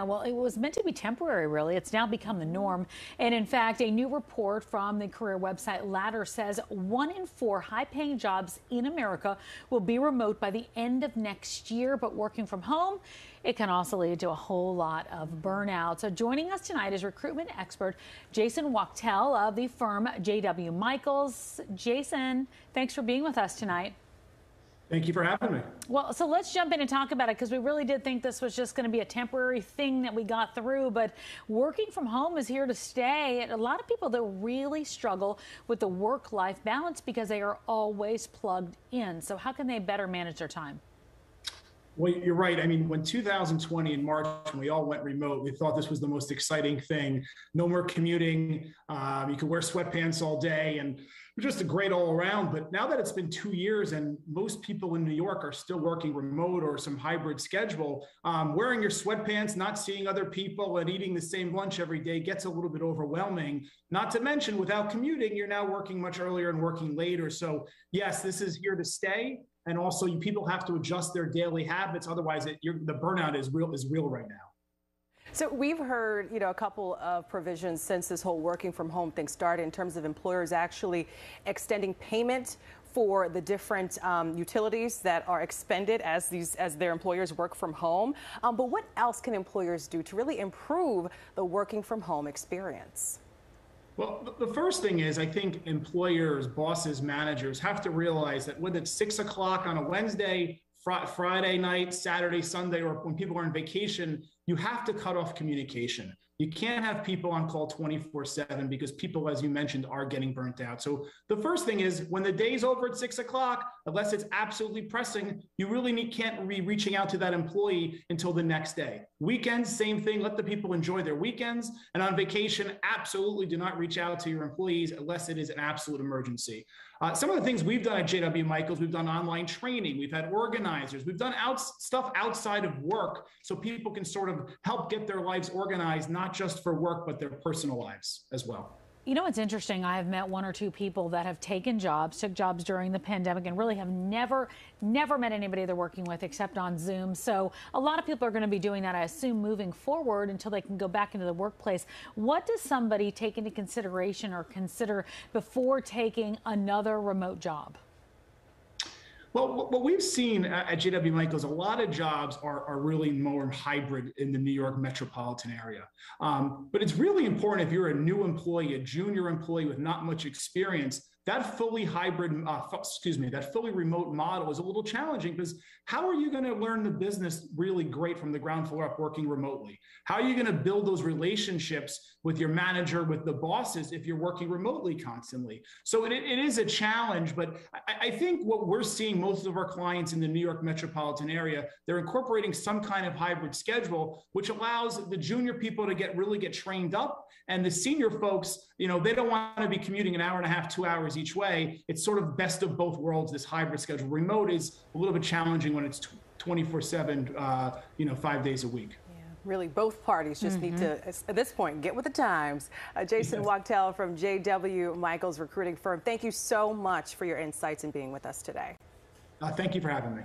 Uh, well, it was meant to be temporary, really. It's now become the norm. And in fact, a new report from the career website Ladder says one in four high paying jobs in America will be remote by the end of next year. But working from home, it can also lead to a whole lot of burnout. So joining us tonight is recruitment expert Jason Wachtel of the firm JW Michaels. Jason, thanks for being with us tonight. Thank you for having me. Well, so let's jump in and talk about it because we really did think this was just going to be a temporary thing that we got through. But working from home is here to stay. And a lot of people that really struggle with the work life balance because they are always plugged in. So, how can they better manage their time? Well, you're right. I mean, when 2020 in March, when we all went remote, we thought this was the most exciting thing. No more commuting. Um, you could wear sweatpants all day, and just a great all around. But now that it's been two years, and most people in New York are still working remote or some hybrid schedule, um, wearing your sweatpants, not seeing other people, and eating the same lunch every day gets a little bit overwhelming. Not to mention, without commuting, you're now working much earlier and working later. So, yes, this is here to stay and also you, people have to adjust their daily habits. Otherwise, it, the burnout is real is real right now. So we've heard, you know, a couple of provisions since this whole working from home thing started in terms of employers actually extending payment for the different um, utilities that are expended as these as their employers work from home. Um, but what else can employers do to really improve the working from home experience? Well, the first thing is I think employers, bosses, managers have to realize that whether it's six o'clock on a Wednesday, fr- Friday night, Saturday, Sunday, or when people are on vacation, you have to cut off communication. You can't have people on call 24 7 because people, as you mentioned, are getting burnt out. So the first thing is when the day's over at six o'clock, unless it's absolutely pressing, you really need, can't be reaching out to that employee until the next day. Weekends, same thing. Let the people enjoy their weekends. And on vacation, absolutely do not reach out to your employees unless it is an absolute emergency. Uh, some of the things we've done at JW Michaels, we've done online training, we've had organizers, we've done out, stuff outside of work so people can sort of help get their lives organized, not just for work, but their personal lives as well. You know, it's interesting. I have met one or two people that have taken jobs, took jobs during the pandemic, and really have never, never met anybody they're working with except on Zoom. So a lot of people are going to be doing that, I assume, moving forward until they can go back into the workplace. What does somebody take into consideration or consider before taking another remote job? Well, what we've seen at JW Michaels, a lot of jobs are, are really more hybrid in the New York metropolitan area. Um, but it's really important if you're a new employee, a junior employee with not much experience, that fully hybrid, uh, excuse me, that fully remote model is a little challenging because how are you going to learn the business really great from the ground floor up working remotely? How are you going to build those relationships with your manager, with the bosses, if you're working remotely constantly? So it, it is a challenge, but I, I think what we're seeing most of our clients in the New York metropolitan area, they're incorporating some kind of hybrid schedule, which allows the junior people to get really get trained up and the senior folks, you know, they don't want to be commuting an hour and a half, two hours each way. It's sort of best of both worlds, this hybrid schedule. Remote is a little bit challenging when it's 24 7, uh, you know, five days a week really both parties just mm -hmm. need to mm-hmm. at this point get with the times uh, jason yes. wachtel from jw michaels recruiting firm thank you so much for your insights and being with us today uh, thank you for having me